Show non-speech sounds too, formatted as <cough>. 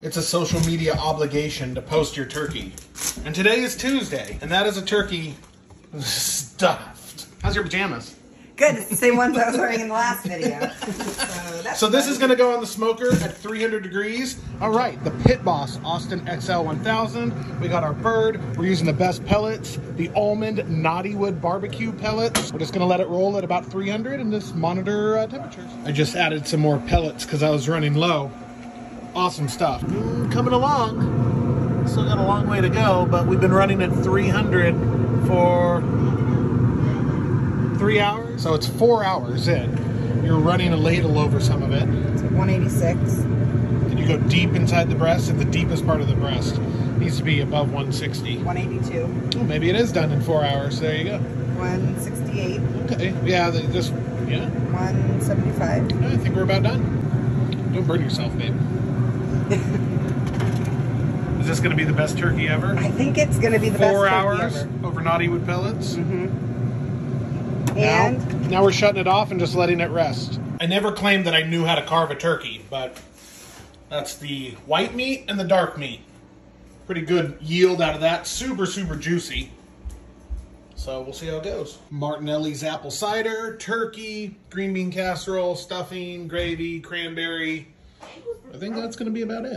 It's a social media obligation to post your turkey. And today is Tuesday, and that is a turkey stuffed. How's your pajamas? Good, it's the same ones I was wearing in the last video. <laughs> So, So this fun. is going to go on the smoker at 300 degrees. All right, the Pit Boss Austin XL 1000. We got our bird. We're using the best pellets, the almond KnottyWood barbecue pellets. We're just going to let it roll at about 300 and just monitor uh, temperatures. I just added some more pellets because I was running low. Awesome stuff. Mm, coming along. Still got a long way to go, but we've been running at 300 for three hours. So it's four hours in. You're running a ladle over some of it. It's 186. And you go deep inside the breast, and the deepest part of the breast needs to be above 160. 182. Oh, maybe it is done in four hours. There you go. 168. Okay. Yeah, they just, yeah. 175. I think we're about done. Don't burn yourself, babe. Is this going to be the best turkey ever? I think it's going to be the best Four turkey hours ever. over KnottyWood pellets. Mm-hmm. And now, now we're shutting it off and just letting it rest. I never claimed that I knew how to carve a turkey, but that's the white meat and the dark meat. Pretty good yield out of that. Super, super juicy. So we'll see how it goes. Martinelli's apple cider, turkey, green bean casserole, stuffing, gravy, cranberry. I think that's going to be about it.